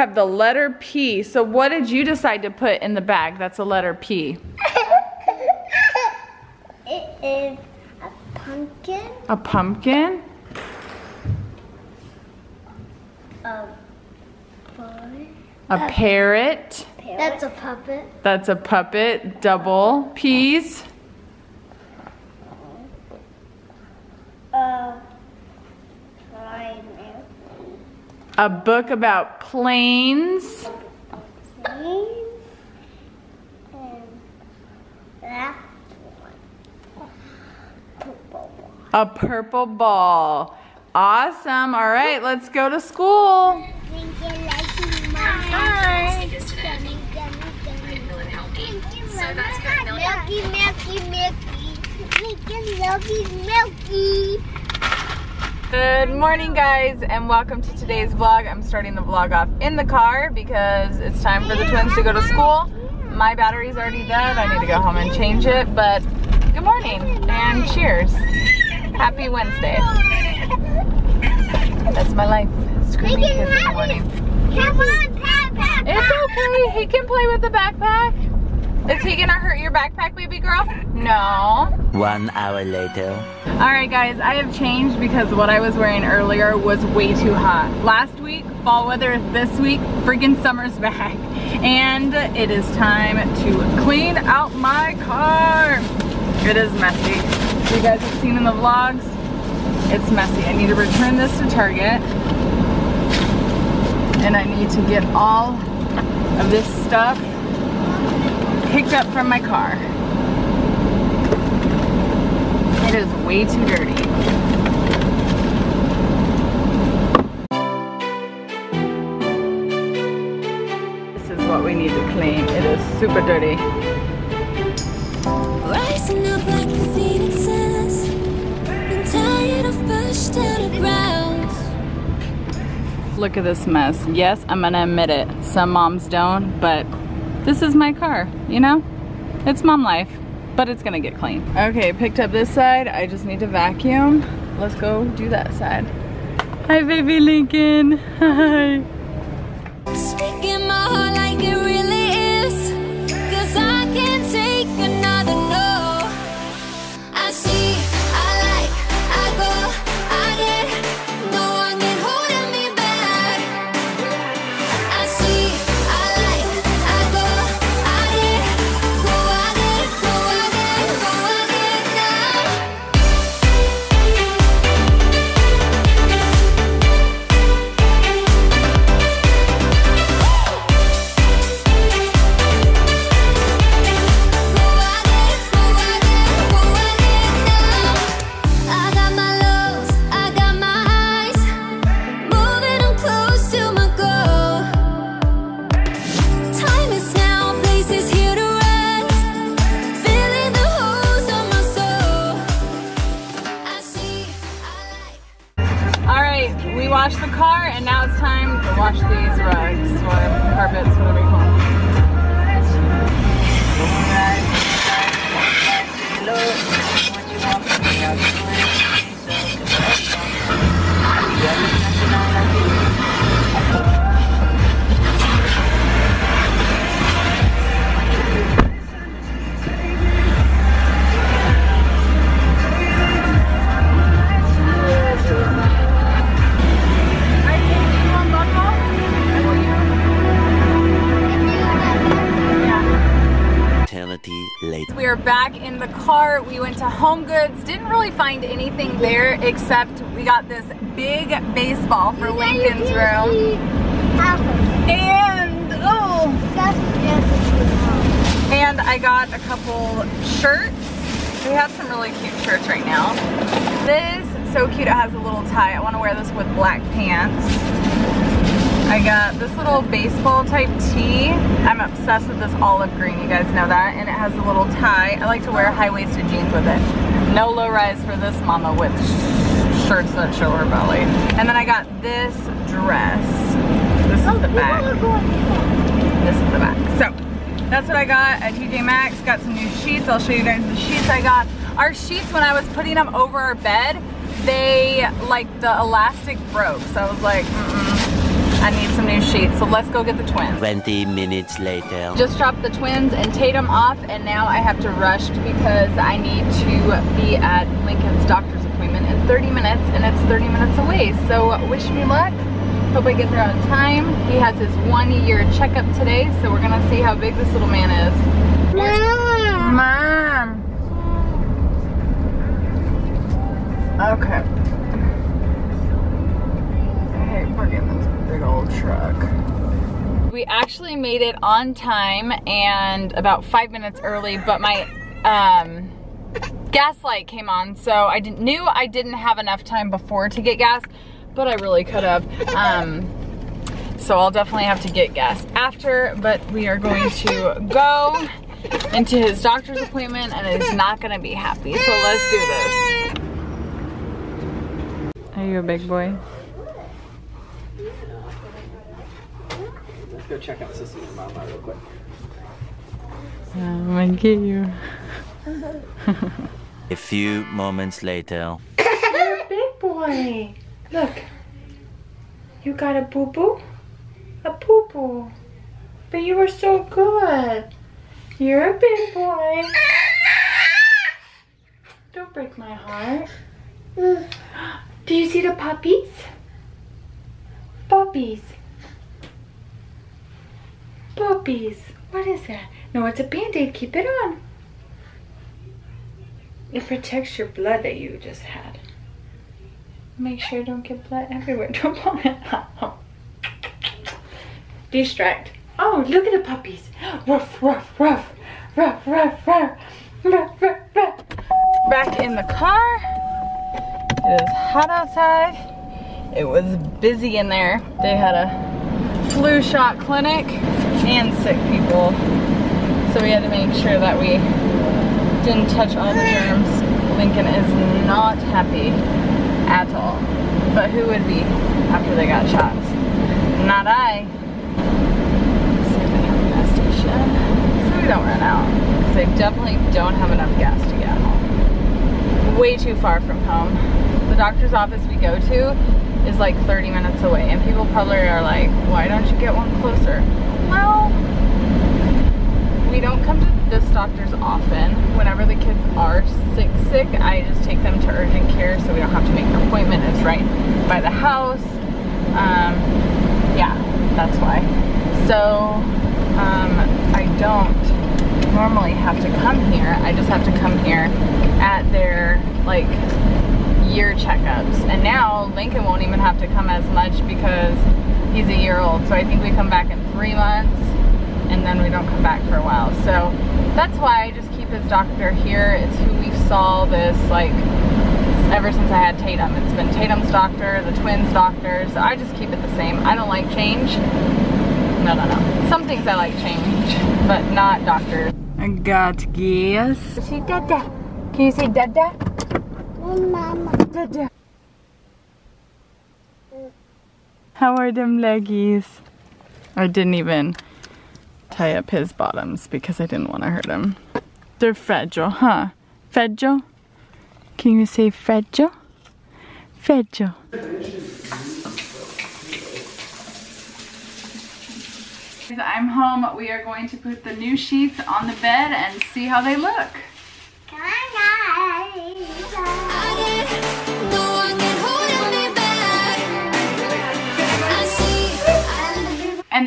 Have the letter P. So what did you decide to put in the bag? That's a letter P. It is a pumpkin, A pumpkin? a boy. A parrot? That's a puppet. That's a puppet. Double P's. A primer. A book about planes. A purple ball. Awesome. All right, let's go to school. Hi. Milky, milky, milky. Milky, milky. Good morning, guys, and welcome to today's vlog. I'm starting the vlog off in the car because it's time for the twins to go to school. My battery's already dead. I need to go home and change it, but good morning and cheers. Happy Wednesday. That's my life. Screaming kids in the morning. Come on, Pat, Pat, It's okay. He can play with the backpack. Is he gonna hurt your backpack, baby girl? No. One hour later. All right, guys, I have changed because what I was wearing earlier was way too hot. Last week, fall weather, this week, freaking summer's back. And it is time to clean out my car. It is messy. You guys have seen in the vlogs, it's messy. I need to return this to Target. And I need to get all of this stuff picked up from my car. It is way too dirty. This is what we need to clean. It is super dirty. Rising up like the phoenixes, tired of pushed ground. Look at this mess. Yes, I'm gonna admit it. Some moms don't, but this is my car, you know? It's mom life, but it's gonna get clean. Okay, picked up this side. I just need to vacuum. Let's go do that side. Hi, baby Lincoln. Hi. Washed the car and now it's time to wash these rugs or carpets, whatever you call them. We went to Home Goods. Didn't really find anything there except we got this big baseball for Lincoln's room. And oh, and I got a couple shirts. We have some really cute shirts right now. This is so cute. It has a little tie. I want to wear this with black pants. I got this little baseball type tee. I'm obsessed with this olive green, you guys know that. And it has a little tie. I like to wear high-waisted jeans with it. No low rise for this mama with shirts that show her belly. And then I got this dress. This is the back. This is the back. So that's what I got at TJ Maxx. Got some new sheets. I'll show you guys the sheets I got. Our sheets, when I was putting them over our bed, they, like the elastic broke. So I was like, mm -mm. I need some new sheets. So let's go get the twins. 20 minutes later. Just dropped the twins and Tatum off and now I have to rush because I need to be at Lincoln's doctor's appointment in 30 minutes and it's 30 minutes away. So wish me luck. Hope I get there on time. He has his one year checkup today, so we're gonna see how big this little man is. Mom. Mom. Okay. I hate parking this big old truck. We actually made it on time and about five minutes early, but my um, gas light came on, so I didn't, knew I didn't have enough time before to get gas, but I really could have. Um, so I'll definitely have to get gas after, but we are going to go into his doctor's appointment and he's not gonna be happy. So let's do this. Are you a big boy? Go check out Sissy and Mama real quick. I'm gonna get you. A few moments later. You're a big boy. Look. You got a boo boo? A poo poo. But you were so good. You're a big boy. Don't break my heart. Do you see the puppies? Puppies. Puppies. What is that? No, it's a band-aid. Keep it on. It protects your blood that you just had. Make sure you don't get blood everywhere. Don't pull it. Distract. Oh, look at the puppies. Ruff, ruff, ruff. Ruff, ruff, ruff. Ruff, ruff, ruff. Back in the car. It is hot outside. It was busy in there. They had a flu shot clinic and sick people. So we had to make sure that we didn't touch all the germs. Lincoln is not happy at all. But who would be after they got shots? Not I. Station. So we don't run out. Because definitely don't have enough gas to get home. Way too far from home. The doctor's office we go to is like 30 minutes away. And people probably are like, why don't you get one closer? Well, we don't come to this doctor's often. Whenever the kids are sick, sick, I just take them to urgent care so we don't have to make an appointment. It's right by the house. Um, yeah, that's why. So um, I don't normally have to come here. I just have to come here at their like year checkups. And now Lincoln won't even have to come as much because he's a year old. So I think we come back in three months and then we don't come back for a while. So that's why I just keep his doctor here. It's who we saw this like ever since I had Tatum. It's been Tatum's doctor, the twins doctor, so I just keep it the same. I don't like change. No, no, no. Some things I like change, but not doctors. I got gas. Say dada. Can you say dada? Mama. Dada. How are them leggies? I didn't even tie up his bottoms because I didn't want to hurt him. They're fragile, huh? Fragile? Can you say fragile? Fragile. I'm home. We are going to put the new sheets on the bed and see how they look.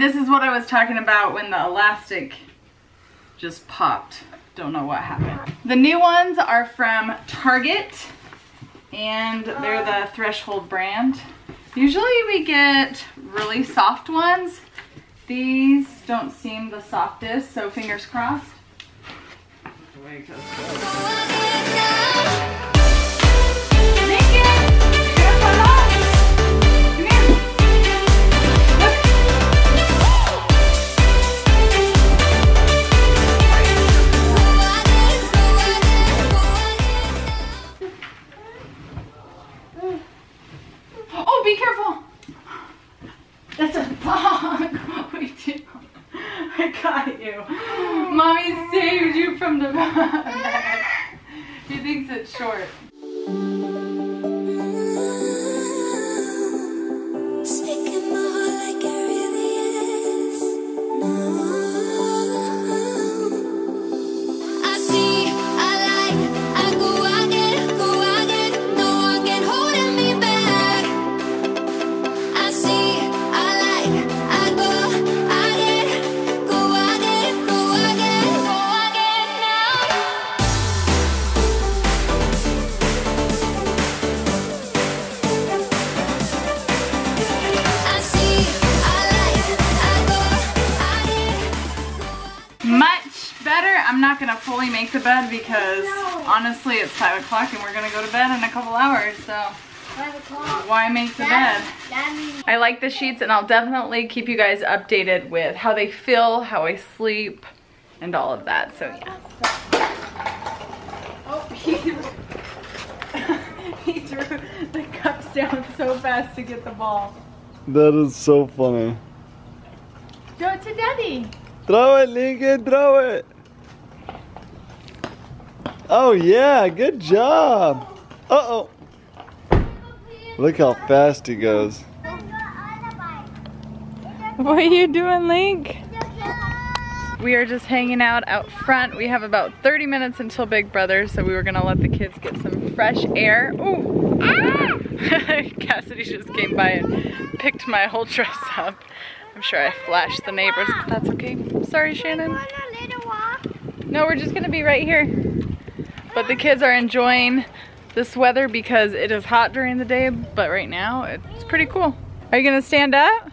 This is what I was talking about when the elastic just popped. Don't know what happened. The new ones are from Target and they're the Threshold brand. Usually we get really soft ones. These don't seem the softest, so fingers crossed. I got you. Mommy saved you from the he thinks it's short. Bed because honestly it's five o'clock and we're gonna go to bed in a couple hours, so why make the bed? That, that means I like the sheets and I'll definitely keep you guys updated with how they feel, how I sleep, and all of that, so yeah. Oh, he, he threw the cups down so fast to get the ball. That is so funny. Throw it to daddy. Throw it, Lincoln, throw it. Oh yeah, good job. Uh-oh. Look how fast he goes. What are you doing, Link? We are just hanging out out front. We have about 30 minutes until Big Brother, so we were gonna let the kids get some fresh air. Ooh! Ah! Cassidy just came by and picked my whole dress up. I'm sure I flashed the neighbors, but that's okay. Sorry, Shannon. No, we're just gonna be right here. But the kids are enjoying this weather because it is hot during the day, but right now it's pretty cool. Are you gonna stand up?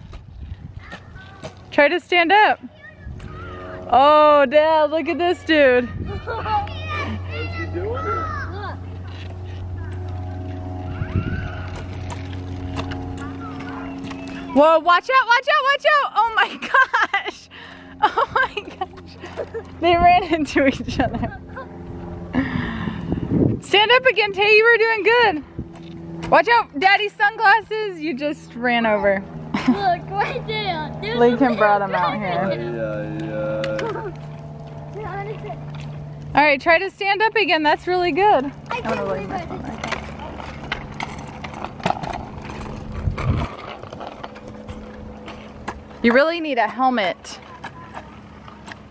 Try to stand up. Oh, Dad, look at this dude. Whoa, watch out, watch out, watch out. Oh my gosh. Oh my gosh. They ran into each other. Stand up again, Tay, you were doing good. Watch out, Daddy's sunglasses. You just ran over. look right there. There's a Lincoln man brought him out right here. there. All right, try to stand up again. That's really good. I I'm can't believe my I phone did right. You really need a helmet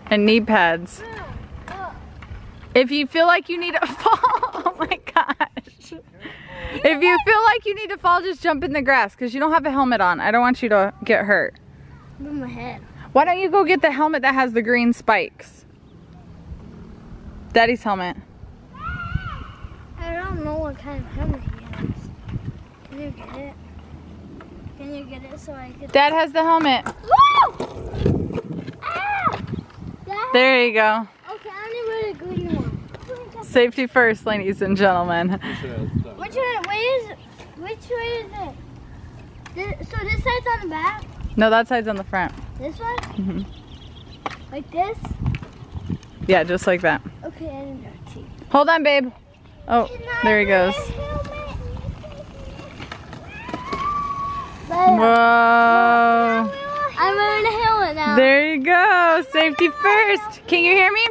and knee pads. Uh. If you feel like you need a fall, my gosh. If you feel like you need to fall, just jump in the grass because you don't have a helmet on. I don't want you to get hurt. Move my head. Why don't you go get the helmet that has the green spikes? Daddy's helmet. I don't know what kind of helmet he has. Can you get it? Can you get it so I can? Dad has the helmet. Woo! Ah! There you go. Okay, I only wear the green one. Safety first, ladies and gentlemen. Which way, way is which way is it? This, so this side's on the back. No, that side's on the front. This one? Mhm. Like this? Yeah, just like that. Okay, I didn't know. Hold on, babe. Oh, there he goes. Whoa. I'm wearing a helmet now. There you go. Safety first. Can you hear me?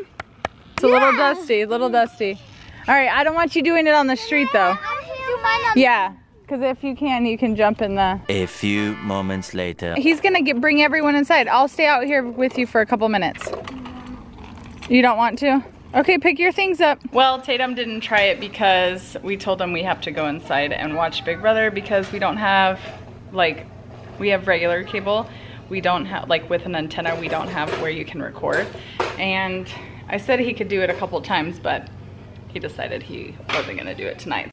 It's a little dusty, a little dusty. All right, I don't want you doing it on the street though. Do mine on Yeah, because if you can, you can jump in the. A few moments later. He's gonna get bring everyone inside. I'll stay out here with you for a couple minutes. You don't want to? Okay, pick your things up. Well, Tatum didn't try it because we told him we have to go inside and watch Big Brother because we don't have, like, we have regular cable. We don't have, like, with an antenna, we don't have where you can record. And I said he could do it a couple times, but he decided he wasn't gonna do it tonight.